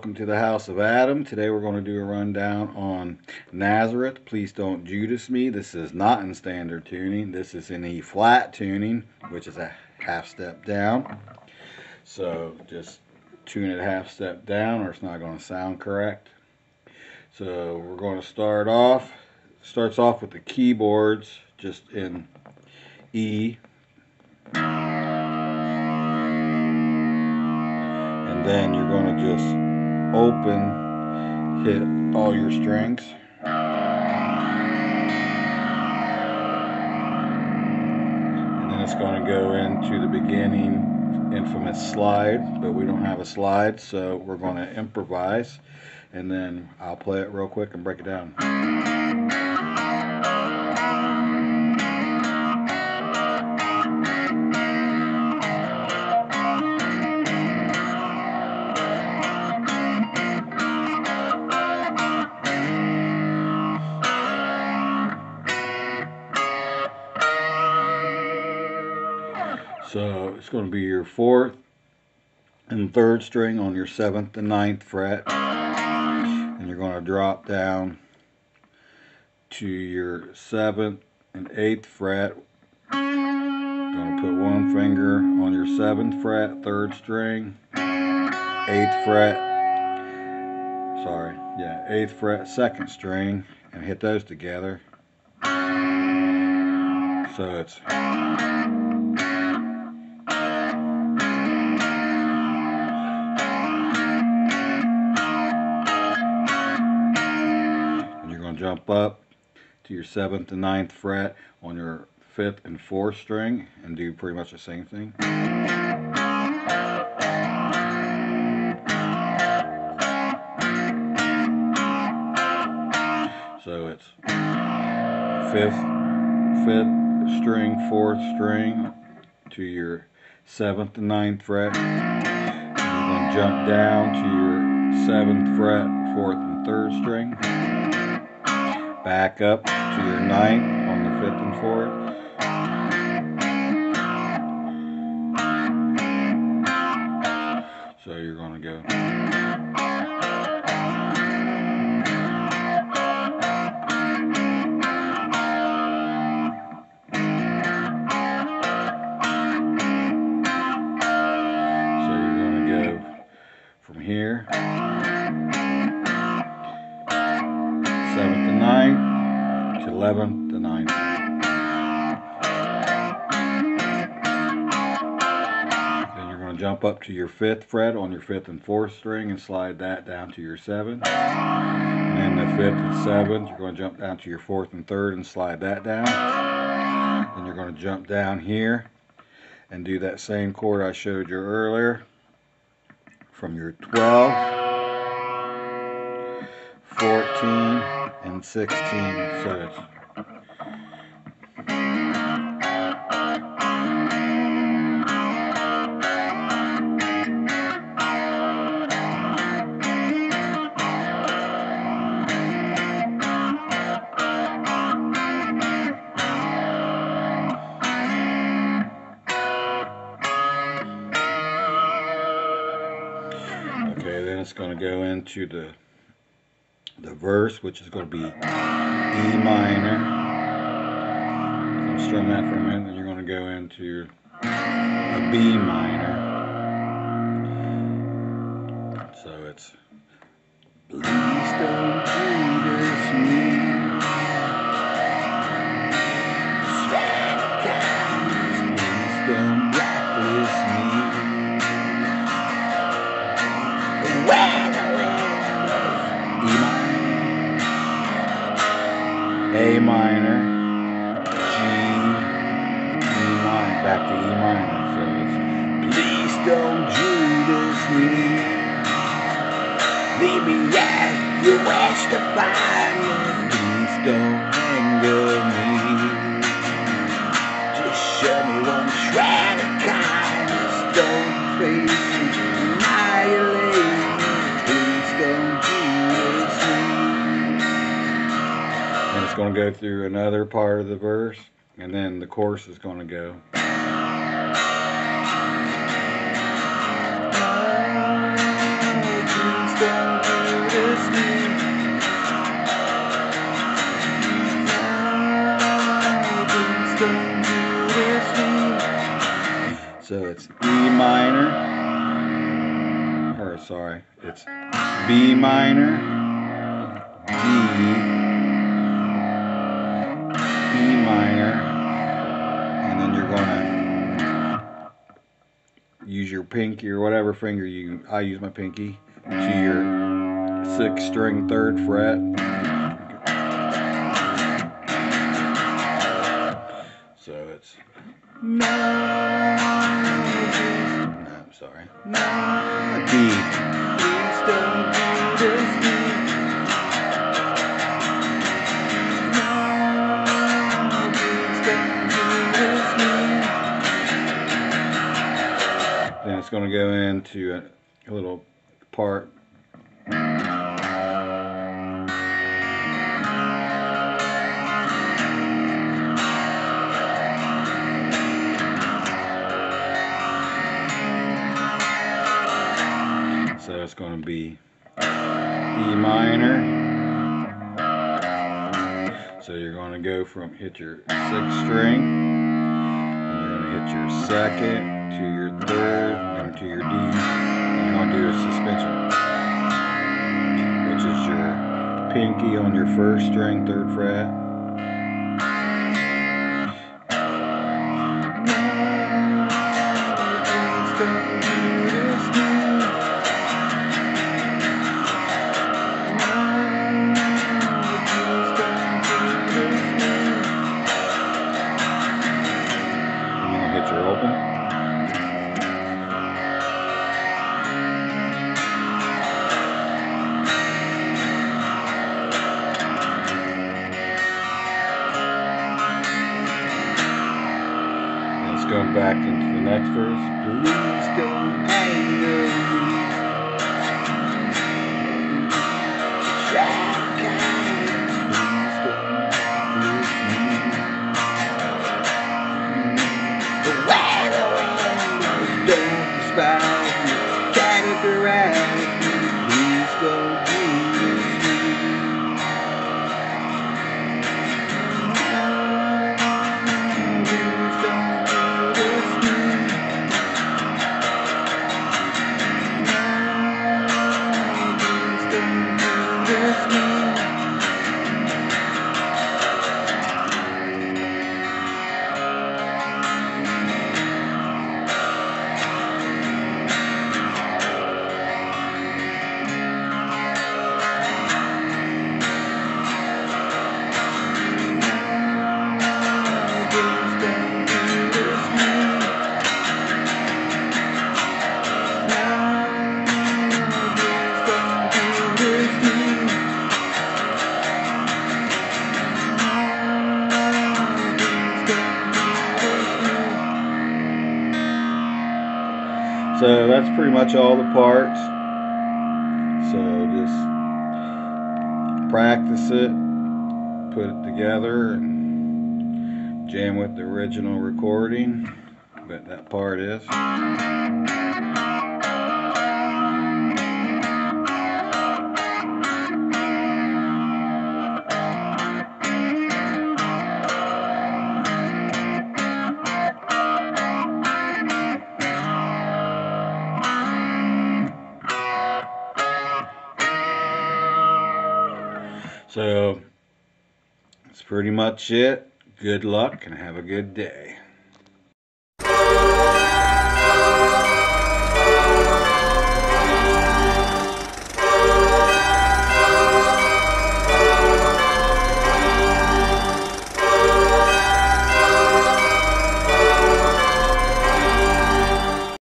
welcome to the House of Atom. Today we're going to do a rundown on Nazareth. Please don't Judas me. This is not in standard tuning. This is in E flat tuning, which is a half step down. So just tune it a half step down or it's not going to sound correct. So we're going to start off. Starts off with the keyboards just in E and then you're going to just open hit all your strings. And then it's going to go into the beginning infamous slide but we don't have a slide so we're going to improvise. And then I'll play it real quick and break it down going to be your fourth and third string on your seventh and ninth fret. And you're going to drop down to your seventh and eighth fret. Going to put one finger on your seventh fret, third string, eighth fret, sorry, yeah, eighth fret, second string, and hit those together. So it's jump up to your seventh and ninth fret on your fifth and fourth string and do pretty much the same thing. So it's fifth, fifth string, fourth string to your seventh and ninth fret. And to jump down to your seventh fret, fourth and third string back up to your ninth on the fifth and fourth. So you're going to go. So you're going to go from here. Seventh to ninth to eleventh to ninth. Then you're going to jump up to your fifth fret on your fifth and fourth string and slide that down to your seventh. And then the fifth and seventh, you're going to jump down to your fourth and third and slide that down. Then you're going to jump down here and do that same chord I showed you earlier from your 12, 14, and 16 so Okay, then it's going to go into the the verse, which is going to be E minor. So strum that for a minute, then you're going to go into a B minor. A minor, G, E minor, back to E minor. So Please don't Judas me. Leave me at your wish to find me. Please don't going to go through another part of the verse, and then the chorus is going to go. So it's E minor, or sorry, it's B minor, D, E minor, and then you're gonna use your pinky or whatever finger you, I use my pinky, to your sixth string third fret. So it's no, I'm sorry. Going to go into a, a little part. So it's going to be E minor. So you're going to go from hit your sixth string, and hit your second to your third, and to your D, and to do a suspension, which is your pinky on your first string, third fret. Back into the next verse. Please don't anger that's pretty much all the parts. So just practice it, put it together, and jam with the original recording. But that part is. So that's pretty much it. Good luck and have a good day.